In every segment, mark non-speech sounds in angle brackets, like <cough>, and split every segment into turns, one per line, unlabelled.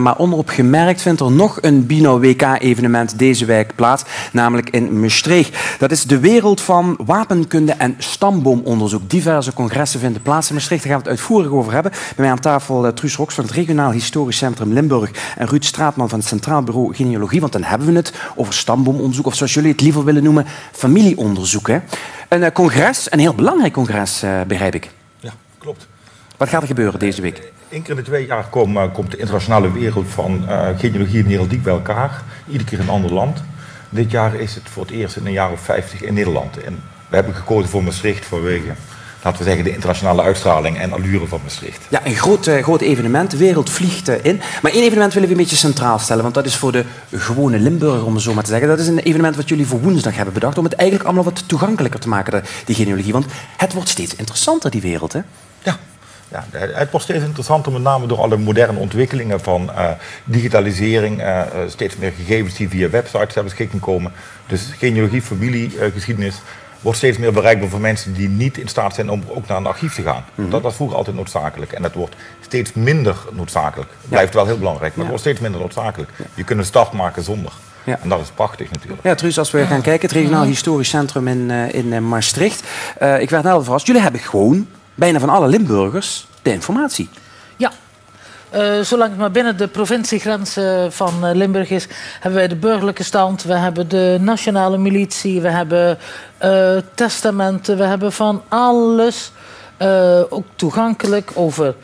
Maar onderop gemerkt vindt er nog een Bino WK-evenement deze week plaats, namelijk in Maastricht. Dat is de wereld van wapenkunde en stamboomonderzoek. Diverse congressen vinden plaats in Maastricht. Daar gaan we het uitvoerig over hebben. Bij mij aan tafel uh, Truus Rox van het Regionaal Historisch Centrum Limburg en Ruud Straatman van het Centraal Bureau Genealogie. Want dan hebben we het over stamboomonderzoek, of zoals jullie het liever willen noemen, familieonderzoek. Hè? Een uh, congres, een heel belangrijk congres, uh, begrijp ik.
Ja, klopt.
Wat gaat er gebeuren deze week?
Eén keer in de twee jaar kom, uh, komt de internationale wereld van uh, genealogie en heraldiek bij elkaar. Iedere keer in een ander land. Dit jaar is het voor het eerst in een jaar of 50 in Nederland. En we hebben gekozen voor Maastricht vanwege, laten we zeggen, de internationale uitstraling en allure van Maastricht.
Ja, een groot, uh, groot evenement. De wereld vliegt in. Maar één evenement willen we een beetje centraal stellen, want dat is voor de gewone Limburger, om het zo maar te zeggen. Dat is een evenement wat jullie voor woensdag hebben bedacht, om het eigenlijk allemaal wat toegankelijker te maken, die genealogie. Want het wordt steeds interessanter, die wereld, hè?
Ja, ja, het wordt steeds interessanter, met name door alle moderne ontwikkelingen van uh, digitalisering, uh, steeds meer gegevens die via websites ter beschikking komen. Dus genealogie, familiegeschiedenis wordt steeds meer bereikbaar voor mensen die niet in staat zijn om ook naar een archief te gaan. Mm -hmm. Dat was vroeger altijd noodzakelijk en dat wordt steeds minder noodzakelijk. Het blijft ja. wel heel belangrijk, maar het wordt steeds minder noodzakelijk. Je kunt een start maken zonder. Ja. En dat is prachtig natuurlijk.
Ja, Truus, als we gaan kijken, het Regionaal Historisch Centrum in, in Maastricht. Uh, ik werd net al verrast, jullie hebben gewoon bijna van alle Limburgers de informatie.
Ja. Uh, zolang het maar binnen de provinciegrenzen van uh, Limburg is, hebben wij de burgerlijke stand, we hebben de nationale militie, we hebben testamenten, we hebben van alles ook toegankelijk over.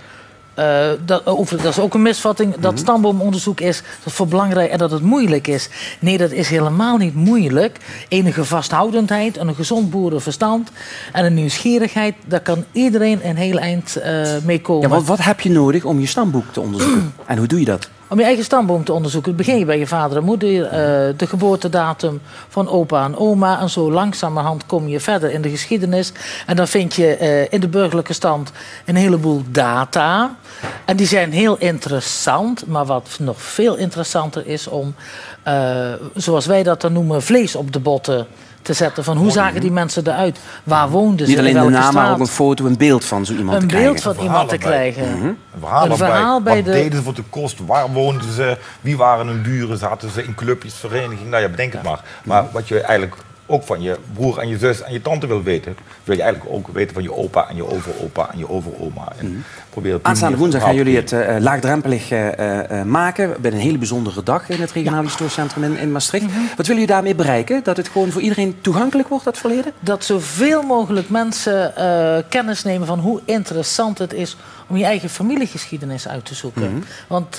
Uh, dat, over, dat is ook een misvatting. Dat stamboomonderzoek is dat voor belangrijk en dat het moeilijk is. Nee, dat is helemaal niet moeilijk. Enige vasthoudendheid, een gezond boerenverstand en een nieuwsgierigheid, daar kan iedereen een heel eind uh, mee komen.
Ja, wat, wat heb je nodig om je stamboek te onderzoeken? <clears throat> en hoe doe je dat?
Om je eigen stamboom te onderzoeken, begin je bij je vader en moeder, uh, de geboortedatum van opa en oma. En zo langzamerhand kom je verder in de geschiedenis. En dan vind je uh, in de burgerlijke stand een heleboel data. En die zijn heel interessant, maar wat nog veel interessanter is om, uh, zoals wij dat dan noemen, vlees op de botten te zetten. Van hoe zagen die mensen eruit? Waar woonden ze?
Niet alleen
in
de naam, maar ook een foto, een beeld van zo iemand
een
te krijgen.
beeld van iemand te krijgen.
Bij, een verhaal,
een verhaal
bij,
bij
wat
de...
deden ze voor de kost? Waar woonden ze? Wie waren hun buren? Zaten ze in clubjes, verenigingen? Nou ja, bedenk het maar. Maar wat je eigenlijk ook van je broer en je zus en je tante wil weten, wil je eigenlijk ook weten van je opa en je overopa en je overoma. En
Mm.
probeer het
Aanstaande woensdag gaan jullie het uh, laagdrempelig uh, uh, maken. Bij een hele bijzondere dag in het Regionaal Historisch Centrum in, in Maastricht.
Mhm.
Wat willen jullie daarmee bereiken? Dat het gewoon voor iedereen toegankelijk wordt, dat verleden?
Dat zoveel mogelijk mensen uh, kennis nemen van hoe interessant het is om je eigen familiegeschiedenis uit te zoeken.
Mhm.
Want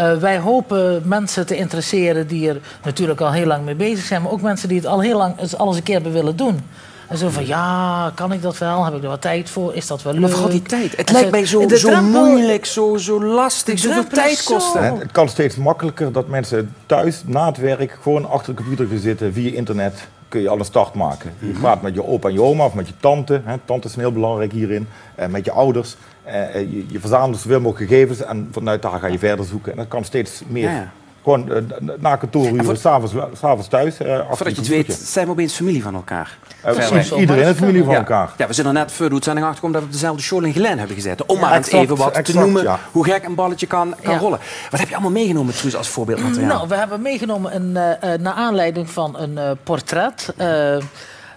uh, uh, wij hopen mensen te interesseren die er natuurlijk al heel lang mee bezig zijn, maar ook mensen die het al heel lang eens alles een keer hebben willen doen. En zo van, ja, kan ik dat wel? Heb ik er wat tijd voor? Is dat wel leuk?
Maar vooral die tijd. Het
En
lijkt mij zo, moeilijk, zo, zo lastig,
De
zoveel tijd kosten.
En het kan steeds makkelijker dat mensen thuis na het werk gewoon achter de computer gaan zitten. Via internet kun je al een start maken. Je praat met je opa en je oma of met je tante. Hè. Tante is heel belangrijk hierin. En met je ouders. Eh, eh, je, verzamelt zoveel mogelijk gegevens en vanuit daar ga je verder zoeken. En dat kan steeds meer.
Ja.
Gewoon eh, na kantooruren,
voor-
s'avonds s'avonds thuis. eh,
Voordat je het weet, zijn we opeens familie van elkaar.
Eh,
Precies,
iedereen is familie van
ja.
elkaar.
Ja, we zijn er net voor de uitzending achtergekomen dat we op dezelfde school in Gelen hebben gezeten. Om
Ja,
maar eens even wat te noemen
ja.
hoe gek een balletje kan, kan
Ja.
rollen. Wat heb je allemaal meegenomen, Truus, als voorbeeldmateriaal?
Nou, we hebben meegenomen een, eh, eh, naar aanleiding van een eh, portret. Eh,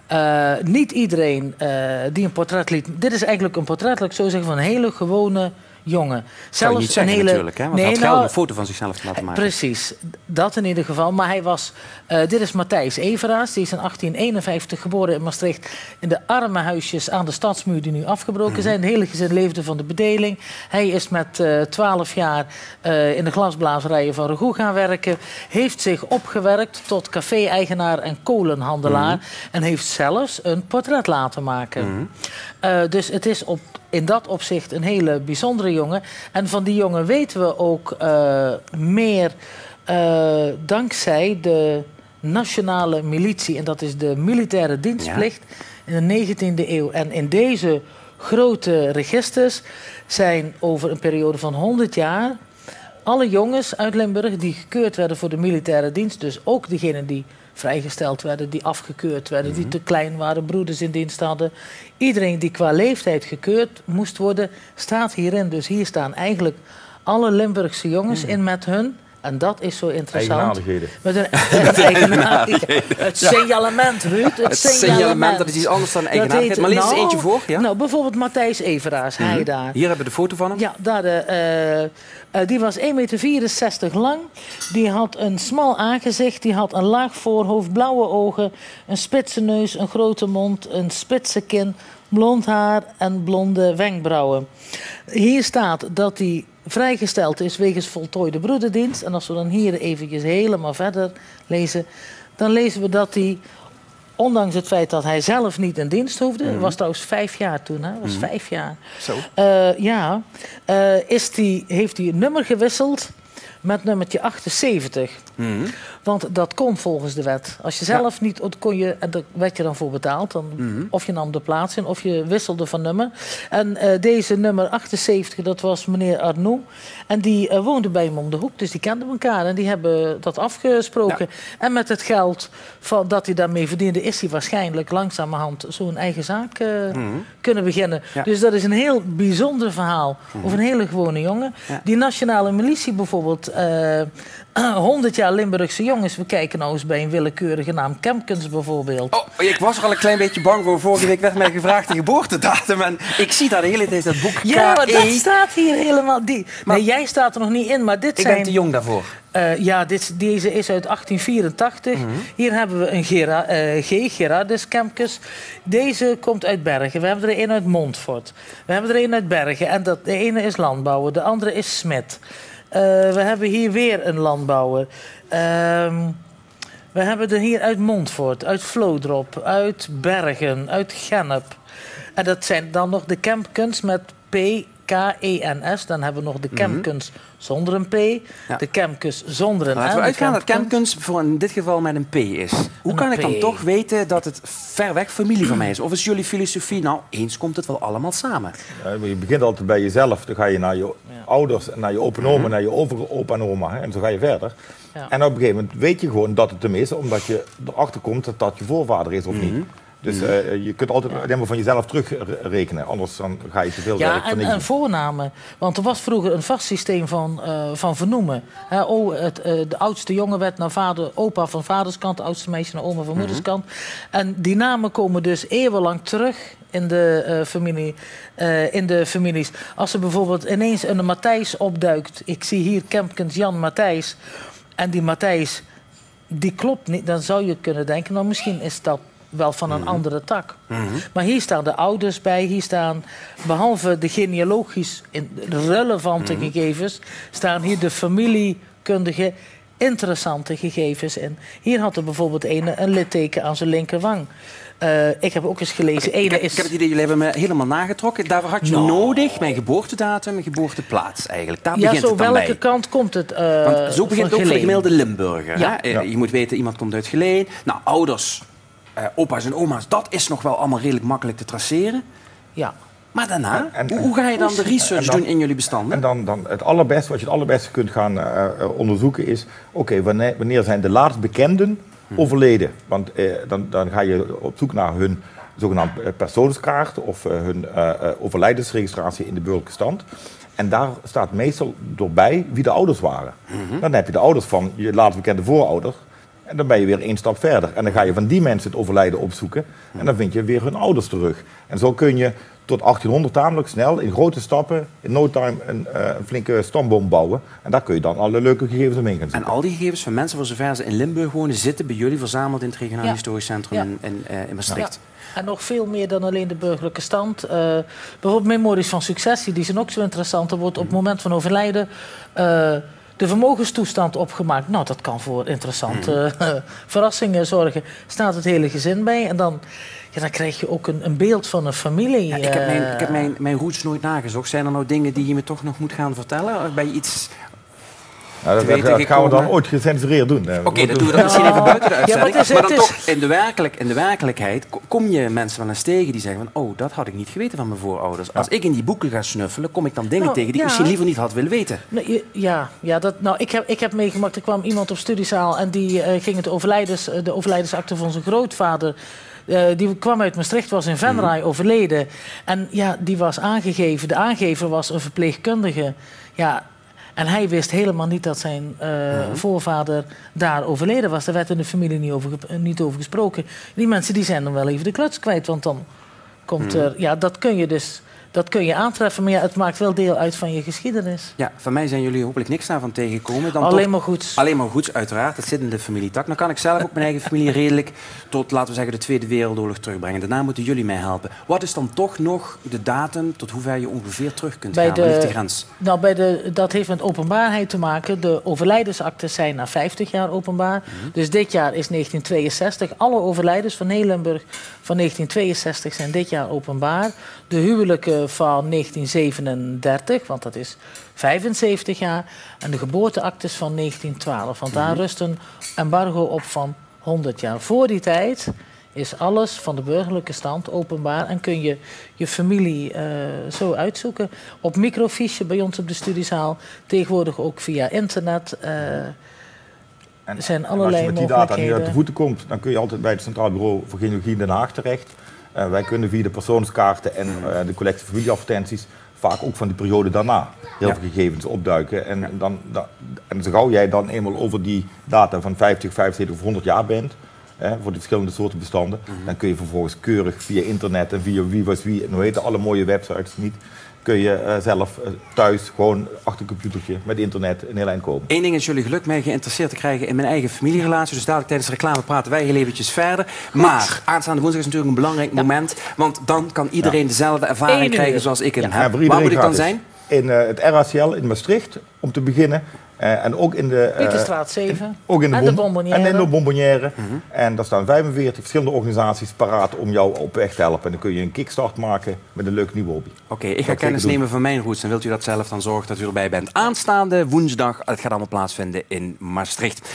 eh, niet iedereen eh, die een portret liet. Dit is eigenlijk een portret, laat ik zo zeggen, van een hele gewone jongen.
Niet zeggen
een hele.
natuurlijk, hè? want hij had
nou,
geld een foto van zichzelf te laten maken.
Precies, dat in ieder geval. Maar hij was, eh, dit is Matthijs Everaas, die is in 1851 geboren in Maastricht. In de arme huisjes aan de stadsmuur die nu afgebroken
Mhm.
zijn. Het hele gezin leefde van de bedeling. Hij is met eh 12 jaar eh, in de glasblazerijen van Regoe gaan werken. Heeft zich opgewerkt tot café-eigenaar en kolenhandelaar.
Mhm.
En heeft zelfs een portret laten maken. Eh, dus het is op, in dat opzicht een hele bijzondere jongen. En van die jongen weten we ook eh, meer eh, dankzij de nationale militie. En dat is de militaire dienstplicht in de 19e eeuw. En in deze grote registers zijn over een periode van 100 jaar alle jongens uit Limburg die gekeurd werden voor de militaire dienst, dus ook degenen die vrijgesteld werden, die afgekeurd werden, die te klein waren, broeders in dienst hadden. Iedereen die qua leeftijd gekeurd moest worden, staat hierin. Dus hier staan eigenlijk alle Limburgse jongens in met hun en dat is zo interessant.
Eigenaardigheden.
Met een, <laughs> een eigenaardigheid. Het signalement, Ruud. Het,
Het signalement, dat is iets anders dan
Dat
eigenaardigheid.
heet-
Maar lees eens
nou,
eentje voor. Ja?
Nou, bijvoorbeeld Matthijs Everaars, hij daar.
Hier hebben we de foto van hem.
Ja, daar, de, eh, eh, die was 1,64 meter lang. Die had een smal aangezicht. Die had een laag voorhoofd, blauwe ogen, een spitse neus, een grote mond, een spitse kin, blond haar en blonde wenkbrauwen. Hier staat dat hij vrijgesteld is wegens voltooide broederdienst. En als we dan hier eventjes helemaal verder lezen, dan lezen we dat hij Ondanks het feit dat hij zelf niet in dienst hoefde,
Mhm.
was trouwens vijf jaar toen, hè? was vijf jaar.
Zo.
Eh, ja, eh, is die, heeft hij een nummer gewisseld met nummertje 78.
Mhm.
Want dat kon volgens de wet. Als je zelf niet, kon je, en daar werd je dan voor betaald. Dan,
Mhm.
Of je nam de plaats in, of je wisselde van nummer. En eh, deze nummer 78, dat was meneer Arnoux. En die eh, woonde bij hem om de hoek, dus die kenden elkaar. En die hebben dat afgesproken. En met het geld van, dat hij daarmee verdiende... is hij waarschijnlijk langzamerhand zo'n eigen zaak eh, kunnen beginnen.
Ja.
Dus dat is een heel bijzonder verhaal over een hele gewone jongen. Die nationale militie bijvoorbeeld... eh 100 jaar Limburgse jongens. We kijken nou eens bij een willekeurige naam. Kempkens bijvoorbeeld.
Oh, ik was er al een klein beetje bang voor. Vorige week werd mij gevraagd de geboortedatum. En ik zie daar de hele tijd dat boek
ja, maar
KE.
dat staat hier helemaal. Die,
Maar-
nee, jij staat er nog niet in, maar dit
Ik
zijn...
ben te jong daarvoor.
Eh, ja, dit, deze is uit 1884.
Mhm.
Hier hebben we een Gera, eh, G, Gerardus Kempkes. Deze komt uit Bergen. We hebben er een uit Montfort. We hebben er een uit Bergen. En dat, de ene is landbouwer, de andere is smid. Eh, we hebben hier weer een landbouwer. Ehm, we hebben er hier uit Montfort, uit Vlodrop, uit Bergen, uit Gennep. En dat zijn dan nog de Kempkens met P, K, E, N, S. Dan hebben we nog de Kempkens zonder een P. De Kempkens zonder een N.
Laten we uitgaan dat
Kempkens
voor in dit geval met een P is. Hoe
Een
kan ik dan toch weten dat het ver weg familie van mij is? Of is jullie filosofie, nou, eens komt het wel allemaal samen?
Ja, je begint altijd bij jezelf. Dan ga je naar je ouders, naar je opa en oma, naar je overopa en oma. Hè, en zo ga je verder.
Ja.
En op een gegeven moment weet je gewoon dat het hem is, omdat je erachter komt dat dat je voorvader is of niet. Dus eh, je kunt altijd alleen maar van jezelf terugrekenen, anders dan ga je te veel
Ja, en, en voornamen. Want er was vroeger een vast systeem van, eh, van vernoemen. Oh, het, eh, de oudste jongen werd naar vader, opa van vaderskant, de oudste meisje naar oma van moederskant. En die namen komen dus eeuwenlang terug in de, familie, in de families. Als er bijvoorbeeld ineens een Matthijs opduikt. Ik zie hier Kempkens Jan Matthijs. En die Matthijs, die klopt niet. Dan zou je kunnen denken, nou misschien is dat wel van een andere tak. Maar hier staan de ouders bij, hier staan, behalve de genealogisch relevante gegevens, staan hier de familiekundige interessante gegevens in. Hier had er bijvoorbeeld ene een litteken aan zijn linkerwang. Eh, ik heb ook eens gelezen,
Ik
ene
heb,
is...
ik heb het idee, jullie hebben me helemaal nagetrokken. Daarvoor had je
Nou.
nodig mijn geboortedatum en geboorteplaats eigenlijk. Daar
ja,
begint
zo
het dan
welke
bij.
kant komt het? eh,
Want zo begint
van
het ook voor de gemiddelde Limburger.
Ja.
Hè?
Ja.
Je moet weten, iemand komt uit Geleen. Nou, ouders, eh, opa's en oma's, dat is nog wel allemaal redelijk makkelijk te traceren.
Ja.
Maar daarna,
En- en-
hoe, hoe ga je dan de research
dan-
doen in jullie bestanden?
En dan, dan het allerbeste, wat je het allerbeste kunt gaan eh, eh, onderzoeken is... oké, wanneer, wanneer zijn de laatst bekenden overleden? Want eh, dan, dan ga je op zoek naar hun zogenaamde persoonskaart... of hun eh, eh, overlijdensregistratie in de burgerlijke stand. En daar staat meestal doorbij wie de ouders waren. Dan heb je de ouders van je laatst bekende voorouder... En dan ben je weer één stap verder. En dan ga je van die mensen het overlijden opzoeken. En dan vind je weer hun ouders terug. En zo kun je tot 1800 tamelijk snel, in grote stappen, in no time een, eh, een flinke stamboom bouwen. En daar kun je dan alle leuke gegevens omheen gaan
En
zoeken.
al die gegevens van mensen, voor zover ze in Limburg wonen, zitten bij jullie verzameld in het regionaal
Ja.
historisch centrum
Ja.
in, in, eh, in Maastricht.
En nog veel meer dan alleen de burgerlijke stand. Eh, bijvoorbeeld memories van successie, die zijn ook zo interessant. Er wordt op het moment van overlijden eh, de vermogenstoestand opgemaakt. Nou, dat kan voor interessante eh, <laughs> verrassingen zorgen. Staat het hele gezin bij en dan, ja, dan krijg je ook een, een beeld van een familie.
Ja, ik heb, mijn,
eh,
ik heb mijn, mijn roots nooit nagezocht. Zijn er nou dingen die je me toch nog moet gaan vertellen? Je iets...
Nou, dat, dat gaan we dan ooit gecensureerd doen.
Oké, dan
moeten-
doen we dat misschien even buiten de
Ja, maar
uitzending. maar dan toch, in de, werkelijk, in de werkelijkheid ko- kom je mensen wel eens tegen die zeggen van... oh, dat had ik niet geweten van mijn voorouders. Als ik in die boeken ga snuffelen, kom ik dan dingen
Nou,
tegen die ik misschien liever niet had willen weten.
Nee, je- ja, ja dat, nou, ik, heb, ik heb meegemaakt, er kwam iemand op studiezaal en die eh, ging het overlijdens, eh, de overlijdensakte van zijn grootvader. eh, die kwam uit Maastricht, was in Venray overleden. En ja, die was aangegeven. De aangever was een verpleegkundige. Ja, En hij wist helemaal niet dat zijn eh, voorvader daar overleden was. Daar werd in de familie niet over, ge- niet over gesproken. Die mensen die zijn dan wel even de kluts kwijt. Want dan komt
Mhm.
er... Ja, dat kun je dus dat kun je aantreffen. Maar ja, het maakt wel deel uit van je geschiedenis.
Ja, van mij zijn jullie hopelijk niks daarvan tegengekomen. Dan
Alleen maar goed.
Alleen maar goed, uiteraard. Dat zit in de familietak. Dan kan ik zelf ook mijn eigen familie redelijk tot, laten we zeggen, de Tweede Wereldoorlog terugbrengen. Daarna moeten jullie mij helpen. Wat is dan toch nog de datum tot hoever je ongeveer terug kunt
Bij
gaan? Waar ligt
de-
de grens?
Nou, bij de, dat heeft met openbaarheid te maken. De overlijdensaktes zijn na 50 jaar openbaar.
Mhm.
Dus dit jaar is 1962. Alle overlijdens van Helenburg van 1962 zijn dit jaar openbaar. De huwelijken van 1937, want dat is 75 jaar. En de geboorteactes van 1912. Want daar rust een embargo op van 100 jaar. Voor die tijd is alles van de burgerlijke stand openbaar en kun je je familie eh, zo uitzoeken. Op microfiche bij ons op de studiezaal, tegenwoordig ook via internet. eh,
En,
zijn
en als je met die data niet uit de voeten komt, dan kun je altijd bij het Centraal Bureau voor Genealogie in Den Haag terecht. Eh, wij kunnen via de persoonskaarten en eh, de collectie familieadvertenties vaak ook van die periode daarna heel
Ja.
veel gegevens opduiken. En, dan, dan, en zo gauw jij dan eenmaal over die data van 50, 75 of 100 jaar bent, hè, voor de verschillende soorten bestanden,
Mhm.
dan kun je vervolgens keurig via internet en via wie was wie, en hoe heet alle mooie websites niet, kun je eh, zelf eh, thuis gewoon achter een computertje met internet een heel eind komen.
Eén ding is jullie geluk mij geïnteresseerd te krijgen in mijn eigen familierelatie. Dus dadelijk tijdens de reclame praten wij heel eventjes verder. Maar aanstaande woensdag is natuurlijk een belangrijk moment. Want dan kan iedereen dezelfde ervaring
Eén
krijgen
uur.
zoals ik hem
Ja,
heb. Waar moet ik dan zijn?
In eh, het RACL in Maastricht, om te beginnen. Eh, en ook in de... eh,
Pieterstraat 7.
ook in de,
en de Bonbonnière.
En in de Bonbonnière. En daar staan 45 verschillende organisaties paraat om jou op weg te helpen. En dan kun je een kickstart maken met een leuk nieuwe hobby.
Oké, ik ga kennis nemen van mijn roots. En wilt u dat zelf dan zorgen dat u erbij bent. Aanstaande woensdag, het gaat allemaal plaatsvinden in Maastricht.